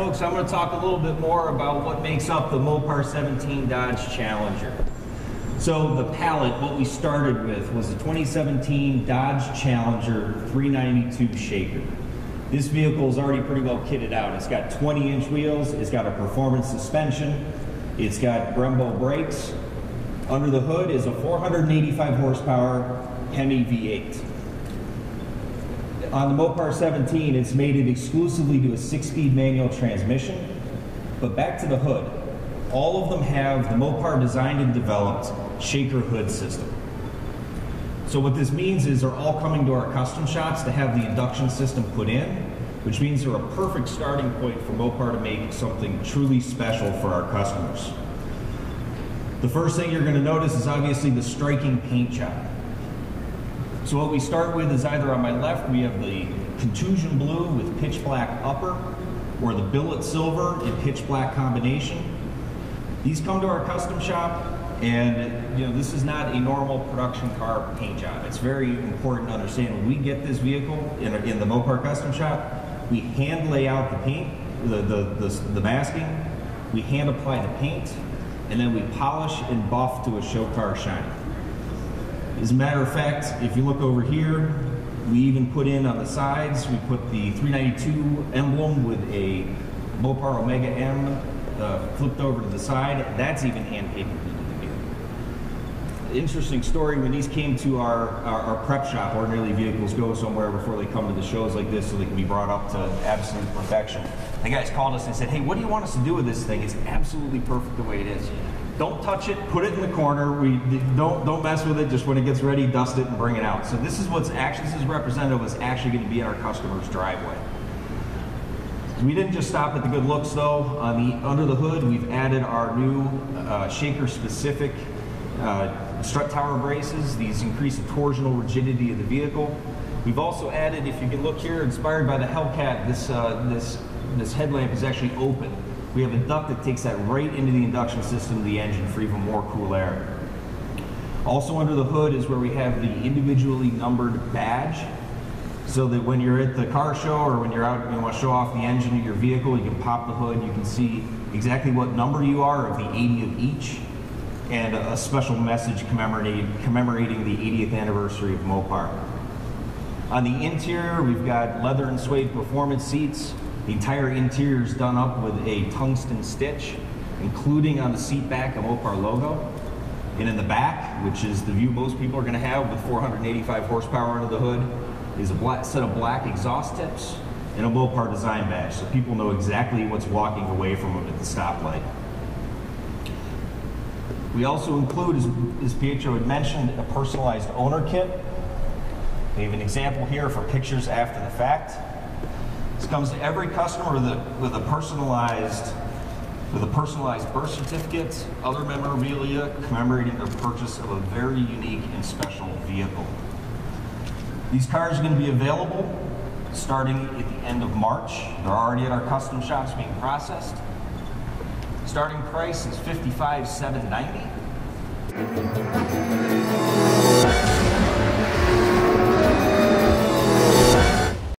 folks, I'm going to talk a little bit more about what makes up the Mopar 17 Dodge Challenger. So the palette, what we started with was a 2017 Dodge Challenger 392 Shaker. This vehicle is already pretty well kitted out. It's got 20 inch wheels, it's got a performance suspension, it's got Brembo brakes. Under the hood is a 485 horsepower Hemi V8 on the Mopar 17, it's mated exclusively to a six-speed manual transmission. But back to the hood. All of them have the Mopar designed and developed shaker hood system. So what this means is they're all coming to our custom shops to have the induction system put in, which means they're a perfect starting point for Mopar to make something truly special for our customers. The first thing you're going to notice is obviously the striking paint job. So what we start with is either on my left, we have the contusion blue with pitch black upper, or the billet silver in pitch black combination. These come to our custom shop, and you know this is not a normal production car paint job. It's very important to understand when we get this vehicle in, in the Mopar custom shop, we hand lay out the paint, the, the, the, the masking, we hand apply the paint, and then we polish and buff to a show car shine. As a matter of fact, if you look over here, we even put in on the sides, we put the 392 emblem with a Mopar Omega M uh, flipped over to the side. That's even hand painted interesting story when these came to our, our, our, prep shop ordinarily vehicles go somewhere before they come to the shows like this so they can be brought up to absolute perfection. The guys called us and said hey what do you want us to do with this thing? It's absolutely perfect the way it is don't touch it. Put it in the corner. We don't don't mess with it. Just when it gets ready, dust it and bring it out. So this is what's actually this is representative of what's actually going to be in our customer's driveway. We didn't just stop at the good looks though. On the under the hood, we've added our new uh, shaker specific uh, strut tower braces. These increase the torsional rigidity of the vehicle. We've also added, if you can look here, inspired by the Hellcat, this uh, this this headlamp is actually open. We have a duct that takes that right into the induction system of the engine, for even more cool air. Also under the hood is where we have the individually numbered badge, so that when you're at the car show or when you're out, you want to show off the engine of your vehicle, you can pop the hood, you can see exactly what number you are of the 80 of each, and a special message commemorating, commemorating the 80th anniversary of Mopar. On the interior, we've got leather and suede performance seats, the entire interior is done up with a tungsten stitch, including on the seat back a Mopar logo. And in the back, which is the view most people are going to have with 485 horsepower under the hood, is a black, set of black exhaust tips and a Mopar design badge, so people know exactly what's walking away from them at the stoplight. We also include, as, as Pietro had mentioned, a personalized owner kit. We have an example here for pictures after the fact. This comes to every customer with a, with a personalized with a personalized birth certificate, other memorabilia commemorating their purchase of a very unique and special vehicle. These cars are going to be available starting at the end of March. They're already at our custom shops being processed. Starting price is $55,790.